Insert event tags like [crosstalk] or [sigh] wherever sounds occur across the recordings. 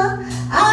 [laughs] I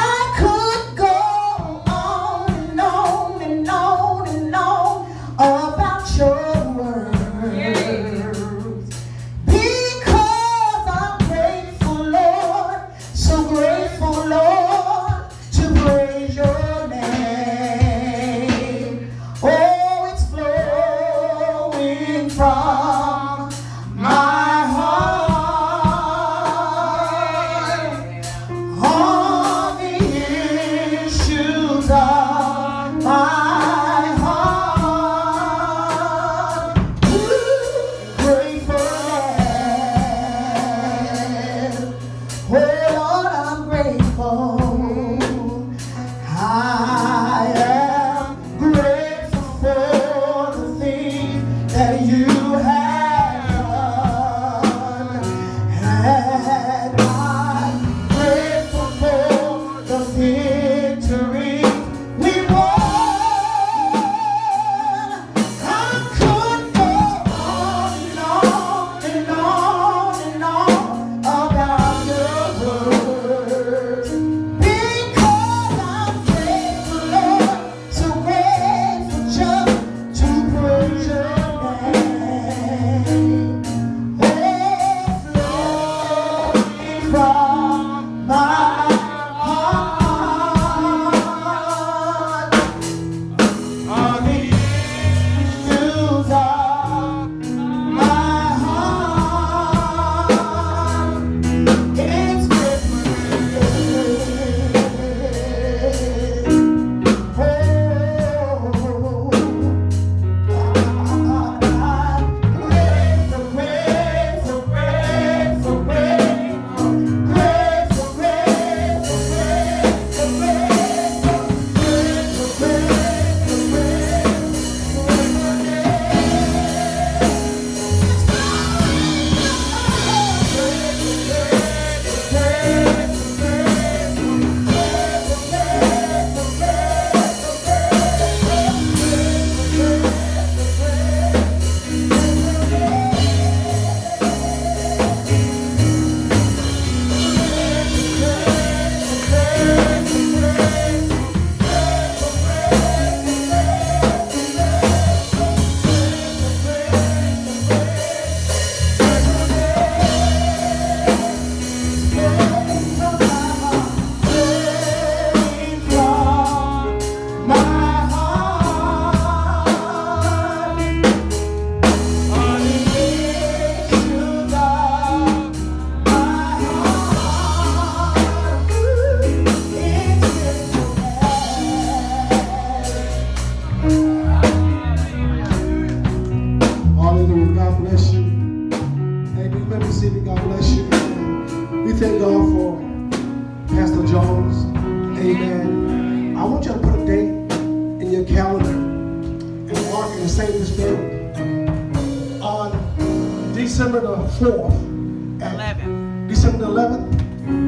December the 4th. at 11. December the 11th,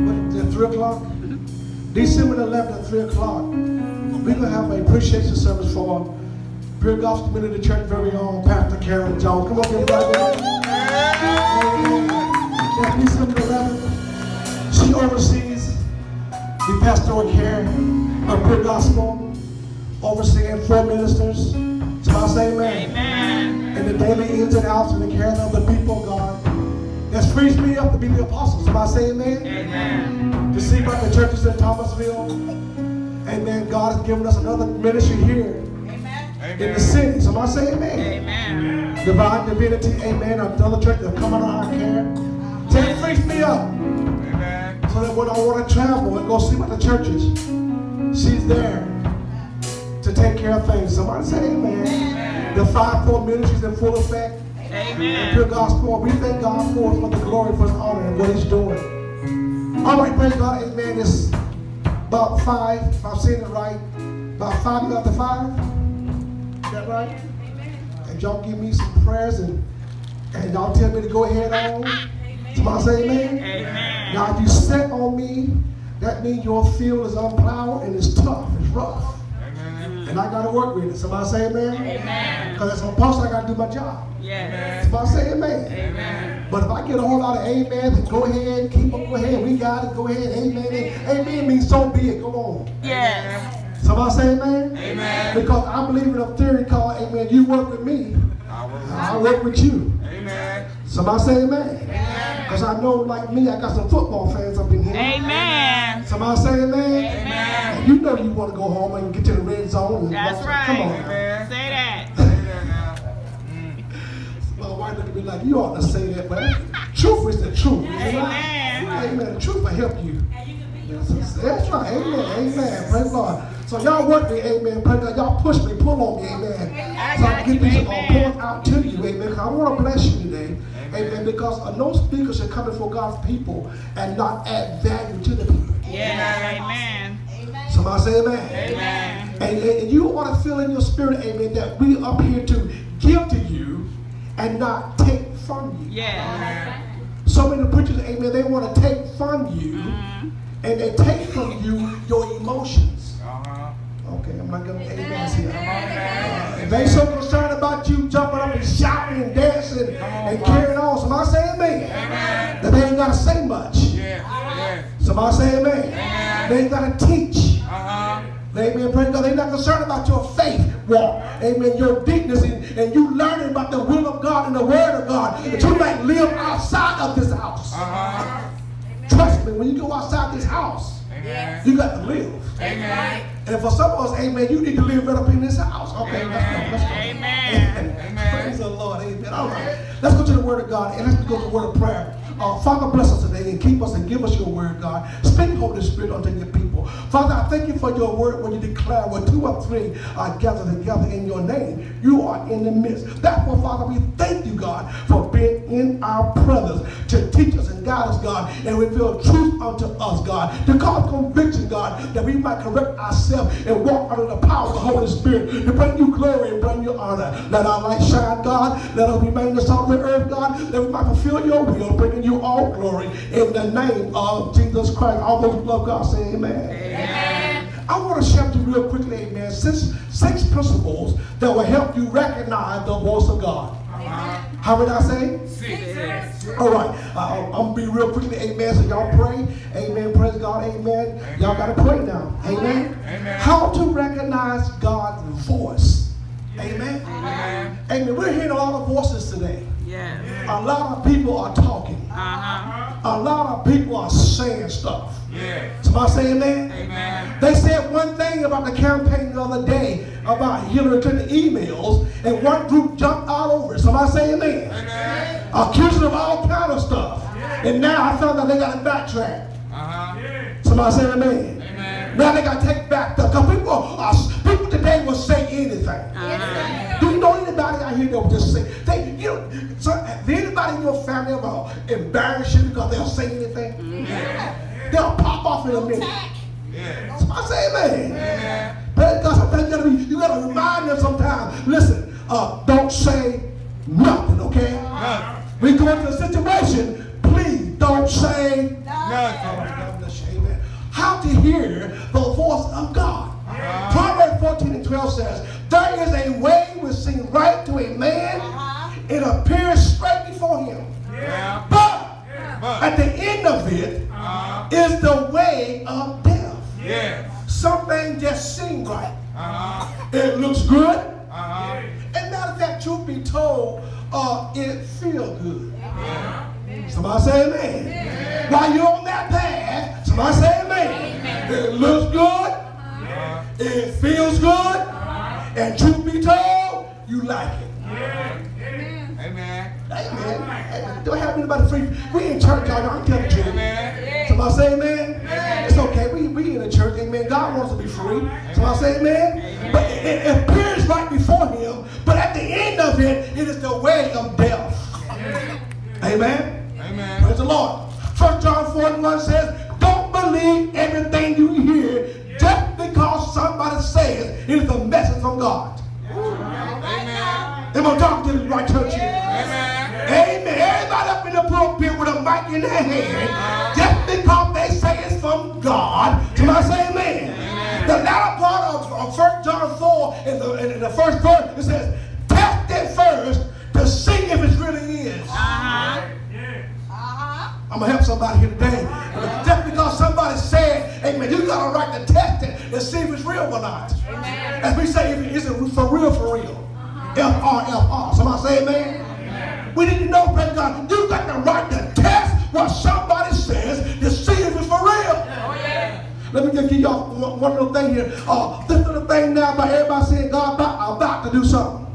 what is it, 3 o'clock? December the 11th at 3 o'clock. We're going to have an appreciation service for Pure Gospel Community Church very own Pastor Karen Jones. Come on, everybody. Amen. December the 11th. She oversees the pastoral care of Pure Gospel, overseeing four ministers. Say amen Amen. The daily ins and outs and the caring of the people, God. That's frees me up to be the apostle. Somebody say amen. Amen. To see about the churches in Thomasville. Amen. God has given us another ministry here in the city. Somebody say amen. Amen. Divine divinity, amen. Another church that coming under our care. It frees me up. Amen. So that when I want to travel and go see about the churches, she's there to take care of things. Somebody say amen. The five-fold ministries in full effect. Amen. Pure gospel. We thank God for for the glory, for his honor, and what he's doing. All right, praise God. Amen. It's about five, if I'm saying it right. About five after five. Is that right? Amen. And y'all give me some prayers and, and y'all tell me to go ahead on. Amen. Somebody say amen. Amen. Now, if you set on me, that means your field is unplowed and it's tough, it's rough. And I got to work with it. Somebody say amen. Amen. Because as an apostle, I got to do my job. Yes. Somebody say amen. Amen. But if I get a whole lot of amen, then go ahead, keep on, go ahead. We got it. Go ahead, amen. Amen means so be it. Go on. Yes. Somebody say amen? Amen. Because I believe in a theory called amen. You work with me, I work with you. Amen. Somebody say amen. Because I know, like me, I got some football fans up in here. Amen. Somebody say amen. Amen. And you know you want to go home and get to the red zone. and That's right. Come on. Say that. Say [laughs] that. My wife looked at me like, you ought to say that, but truth is the truth. Amen. Amen. The truth will help you. That's right. Amen. Amen. Praise God. So y'all work me, amen. Praise God. Y'all push me, pull on me, amen. So I can get these uh, Amen. points out to you, amen. I want to bless you today. Amen. Because uh, no speaker should come before God's people and not add value to the people. Yes. Amen. Somebody say amen. Amen. And, and you want to feel in your spirit, amen, that we up here to give to you and not take from you. Yes. So many preachers, amen, they want to take from you Mhm. and they take from you your emotions. Uh-huh. Okay, I'm not going to amen here. Amen. If they so concerned about you jumping up and shouting and dancing and carrying on, somebody say amen. Amen. That they ain't got to say much. Yes. Somebody say amen. They ain't got to teach. Uh-huh. Amen. Praise God. They're not concerned about your faith walk. Amen. Your dignity and you learning about the will of God and the word of God. That you might live outside of this house. Uh-huh. Trust me, when you go outside this house, Amen. you got to live. Amen. And for some of us, amen, you need to live right up in this house. Okay, let's go. Let's go. Amen. [laughs] The Lord. Amen. All right. Let's go to the word of God and let's go to the word of prayer. Uh, Father, bless us today and keep us and give us your word, God. Speak, Holy Spirit, unto your people. Father, I thank you for your word when you declare where two or three are gathered together in your name. You are in the midst. Therefore, Father, we thank you, God, for being in our presence to teach us and guide us, God, and reveal truth unto us, God, to cause conviction, God, that we might correct ourselves and walk under the power of the Holy Spirit to bring you glory and bring you honor. Let our light shine, God. Let us remain God, that we might fulfill your will, bringing you all glory in the name of Jesus Christ. All those who love God say amen. Amen. I want to share with you real quickly, amen, six, six principles that will help you recognize the voice of God. How would I say? Six. All right, uh, I'm gonna be real quickly, amen. So y'all pray, amen. Praise God, amen. Y'all gotta pray now, amen. Amen. How to recognize God's voice, amen. Amen. Amen. We're hearing a lot of voices today. Yes. A lot of people are talking. Uh-huh. A lot of people are saying stuff. Yes. Somebody say amen. Amen. They said one thing about the campaign the other day about Hillary Clinton emails, and one group jumped all over it. Somebody say amen. Amen. Accusing of all kind of stuff. And now I found out they got to backtrack. Uh-huh. Somebody say amen. Amen. Now they got to take back the because people, are, people today will say anything. Uh-huh. Anybody in your family ever you because they'll say anything? They'll pop off in a minute. Yes. Somebody say amen. Amen. Praise God. Sometimes you gotta, be, you gotta remind them sometimes. Listen, uh, don't say nothing, okay? Nothing. We go into a situation, please don't say Nothing. God bless you, amen. How to hear the voice of God. Uh-huh. Proverbs 14 and 12 says, There is a way which seems right to a man, uh-huh. it appears straight before him. Yeah. But But. at the end of it Uh-huh. is the way of death. Yes. Something just seems right. Uh-huh. It looks good. Uh-huh. And matter of fact, truth be told, uh, it feels good. Yeah. Somebody say amen. While you're on that path, somebody say amen. It looks good. Uh-huh. It feels good. And truth be told, you like it. Amen. Amen. Amen. Do I have anybody free? We in church, y'all. Y'all can tell the. Amen. Somebody say amen. It's okay. We, we in the church. Amen. God wants to be free. Somebody say amen. But it, it appears right before him. But at the end of it, it is the way of death. Amen. Amen. Praise the Lord. First John 4 and 1 says, Don't believe everything you hear just because somebody says it is a message from God. Amen. Am I talking to the right church here? In their hand, just because they say it's from God, somebody say amen. The latter part of, of 1 John 4, in the, in the first verse, it says, test it first to see if it really is. Uh-huh. I'm gonna help somebody here today. Just because somebody said, Amen, you got a right to test it to see if it's real or not. As we say, if it isn't for real, for real. F R F R. Somebody say, Amen. We need to know, praise God, you got the right to test what somebody says to see if it's for real. Let me just give y'all one, little thing here. Uh, this little thing now about everybody saying God about, about to do something.